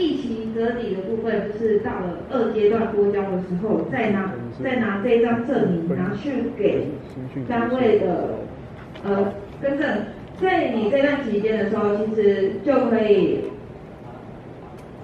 一期折抵的部分，就是到了二阶段多交的时候，再拿再拿这张证明拿去给单位的呃更正，在你这段期间的时候，其实就可以，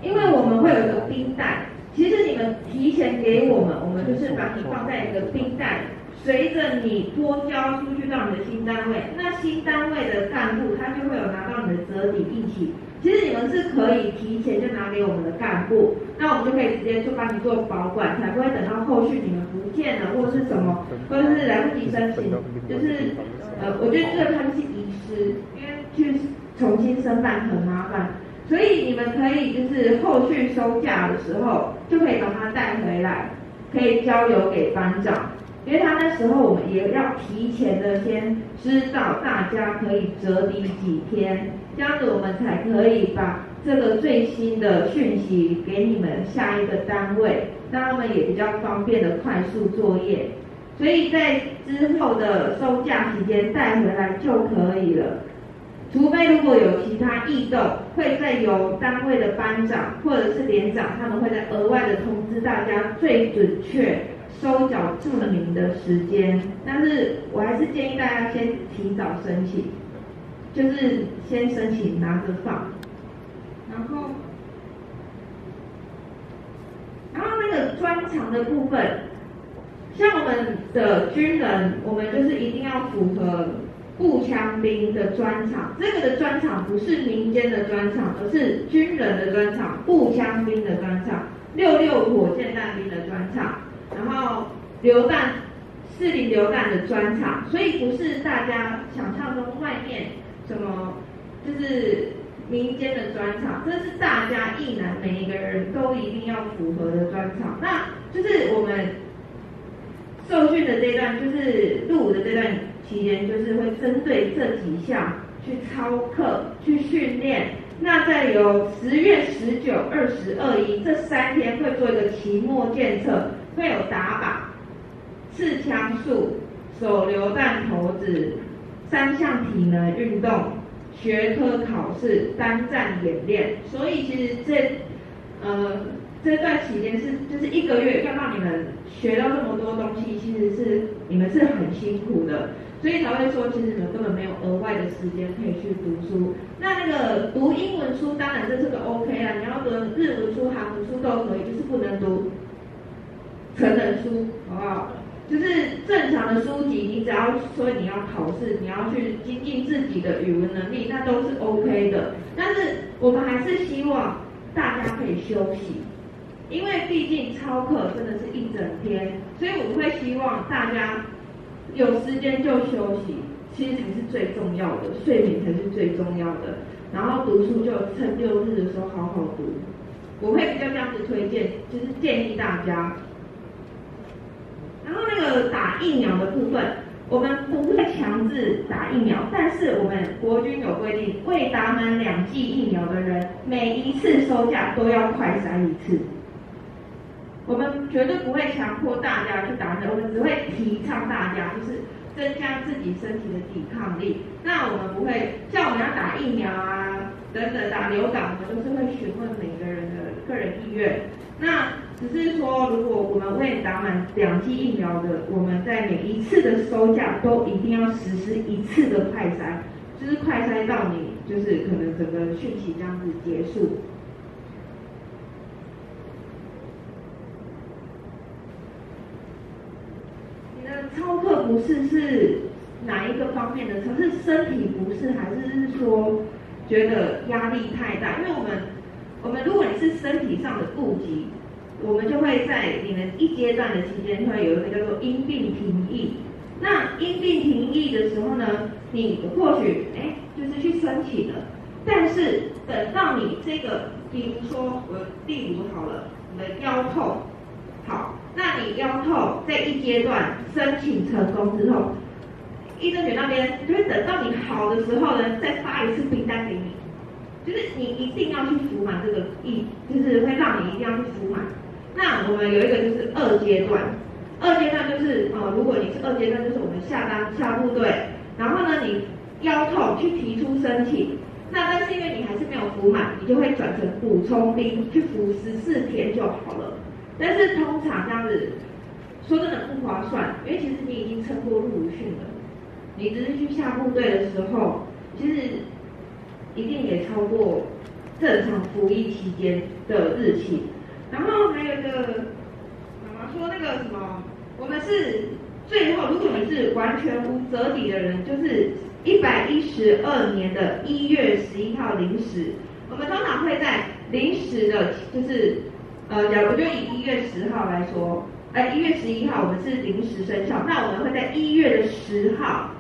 因为我们会有一个冰袋，其实你们提前给我们，我们就是把你放在一个冰袋。随着你多交出去到你的新单位，那新单位的干部他就会有拿到你的折抵一起。其实你们是可以提前就拿给我们的干部，那我们就可以直接就帮你做保管，才不会等到后续你们不见了或者是什么，或者是来不及申请，就是呃，我觉得这个他们是遗失，因为去重新申办很麻烦，所以你们可以就是后续收假的时候就可以把它带回来，可以交由给班长。因为他那时候我们也要提前的先知道大家可以折抵几天，这样子我们才可以把这个最新的讯息给你们下一个单位，让他们也比较方便的快速作业。所以在之后的收假期间带回来就可以了，除非如果有其他异动，会再由单位的班长或者是连长，他们会再额外的通知大家最准确。收缴证明的时间，但是我还是建议大家先提早申请，就是先申请拿着放，然后，然后那个专长的部分，像我们的军人，我们就是一定要符合步枪兵的专长，这个的专长不是民间的专长，而是军人的专长，步枪兵的专长，六六火箭弹兵的专长。然后流弹，四零流弹的专场，所以不是大家想象中外面什么，就是民间的专场，这是大家一男每一个人都一定要符合的专场。那就是我们受训的这段，就是入伍的这段期间，就是会针对这几项去操课、去训练。那再由十月十九、二十二一这三天会做一个期末检测。会有打靶、刺枪术、手榴弹投掷三项体能运动、学科考试、单战演练。所以其实这呃这段期间是就是一个月要让你们学到这么多东西，其实是你们是很辛苦的，所以才会说其实你们根本没有额外的时间可以去读书。那那个读英文书当然这是个 OK 啦，你要读日文书、韩文书都可以，就是不能读。成人书好不好？就是正常的书籍，你只要说你要考试，你要去精进自己的语文能力，那都是 OK 的。但是我们还是希望大家可以休息，因为毕竟操课真的是一整天，所以我们会希望大家有时间就休息，其实才是最重要的，睡眠才是最重要的。然后读书就趁六日的时候好好读，我会比较这样子推荐，就是建议大家。然后那个打疫苗的部分，我们不会强制打疫苗，但是我们国军有规定，未打满两剂疫苗的人，每一次收假都要快筛一次。我们绝对不会强迫大家去打针，我们只会提倡大家就是增加自己身体的抵抗力。那我们不会像我们要打疫苗啊等等打流感，我们都是会询问每个人的个人意愿。那只是说，如果我们未打满两剂疫苗的，我们在每一次的收假都一定要实施一次的快筛，就是快筛到你就是可能整个讯息这样子结束。你的操课不是是哪一个方面的？是身体不适，还是是说觉得压力太大？因为我们。我们如果你是身体上的顾及，我们就会在你们一阶段的期间会有一个叫做因病停役。那因病停役的时候呢，你或许哎就是去申请了，但是等到你这个，比如说我例如好了，你的腰痛，好，那你腰痛在一阶段申请成功之后，医生局那边就会等到你好的时候呢，再发一次订单给你。就是你一定要去服满这个一，就是会让你一定要去服满。那我们有一个就是二阶段，二阶段就是呃，如果你是二阶段，就是我们下单下部队，然后呢你腰痛去提出申请，那但是因为你还是没有服满，你就会转成补充兵去服十四天就好了。但是通常这样子，说真的不划算，因为其实你已经撑过入伍训了，你只是去下部队的时候，其实一定也超过正常服役期间的日期。然后还有一个妈妈说那个什么，我们是最后，如果你是完全无折抵的人，就是一百一十二年的一月十一号零时，我们通常会在临时的，就是呃，假如就以一月十号来说，哎，一月十一号我们是临时生效，那我们会在一月的十号，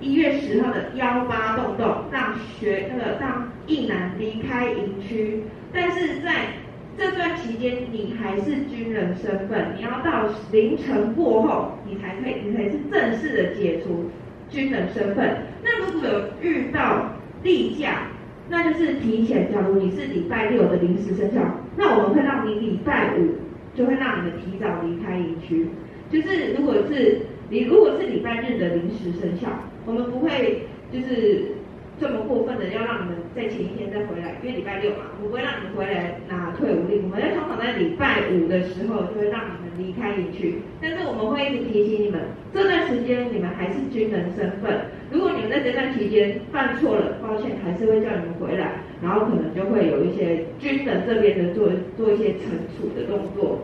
一月十号的幺八洞洞让学那个让一男离开营区，但是在这段期间，你还是军人身份，你要到凌晨过后，你才可以，你才是正式的解除军人身份。那如果有遇到例假，那就是提前。假如你是礼拜六的临时生效，那我们会让你礼拜五就会让你们提早离开营区。就是如果是你如果是礼拜日的临时生效，我们不会就是。这么过分的要让你们在前一天再回来，因为礼拜六嘛，我不会让你们回来拿退伍令。我们在通常在礼拜五的时候就会让你们离开营区，但是我们会一直提醒你们，这段时间你们还是军人身份。如果你们在这段期间犯错了，抱歉，还是会叫你们回来，然后可能就会有一些军人这边的做做一些惩处的动作。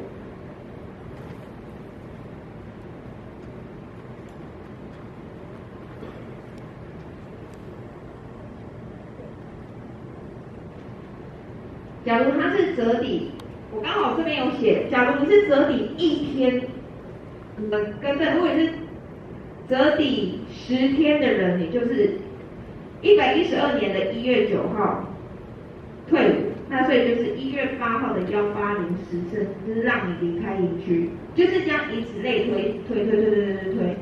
假如他是折抵，我刚好这边有写，假如你是折抵一天，呃，跟着，如果你是折抵十天的人，你就是一百一十二年的一月九号退伍，那所以就是一月八号的幺八零时辰，就是让你离开营区，就是这样以此类推，推推推推推推推，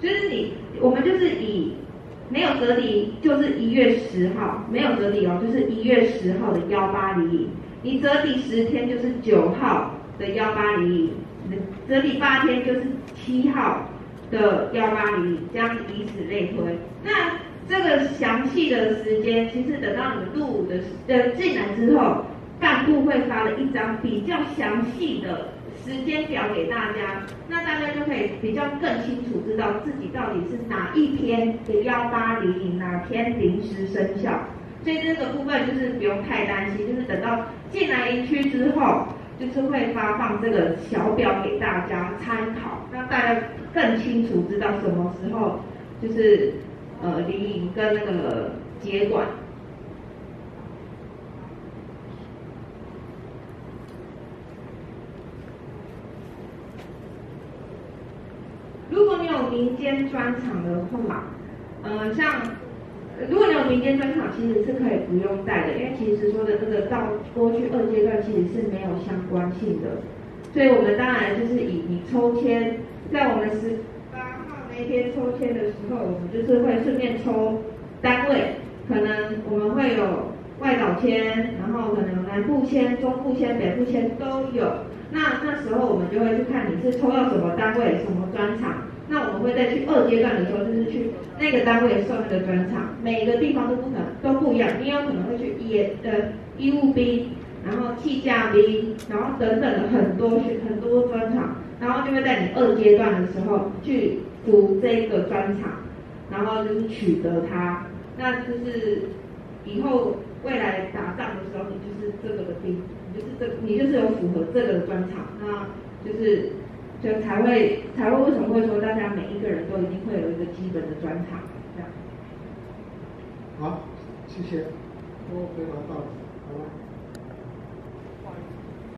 就是你，我们就是以。没有折抵就是一月十号，没有折抵哦，就是一月十号的幺八零零。你折抵十天就是九号的幺八零零，折抵八天就是七号的幺八零零，这样以此类推。那这个详细的时间，其实等到你们入伍的呃进来之后，干部会发了一张比较详细的。时间表给大家，那大家就可以比较更清楚知道自己到底是哪一天的幺八零零，哪天临时生效。所以这个部分就是不用太担心，就是等到进来营区之后，就是会发放这个小表给大家参考，让大家更清楚知道什么时候就是呃离营跟那个接管。如果你有民间专场的话，呃，像如果你有民间专场，其实是可以不用带的，因为其实说的这个到过去二阶段其实是没有相关性的，所以我们当然就是以你抽签，在我们十八号那天抽签的时候，我们就是会顺便抽单位，可能我们会有外岛签，然后可能南部签、中部签、北部签都有。那那时候我们就会去看你是抽到什么单位、什么专场。那我们会再去二阶段的时候，就是去那个单位受那个专场，每个地方都不可能都不一样。你有可能会去医呃医务兵，然后气驾兵，然后等等的很多去很多专场，然后就会在你二阶段的时候去读这个专场，然后就是取得它，那就是以后未来打仗的时候，你就是这个的兵。你就是这，你就是有符合这个的专场，那就是就财会财会为什么会说大家每一个人都一定会有一个基本的专场这样。好，谢谢，我回答到，好了。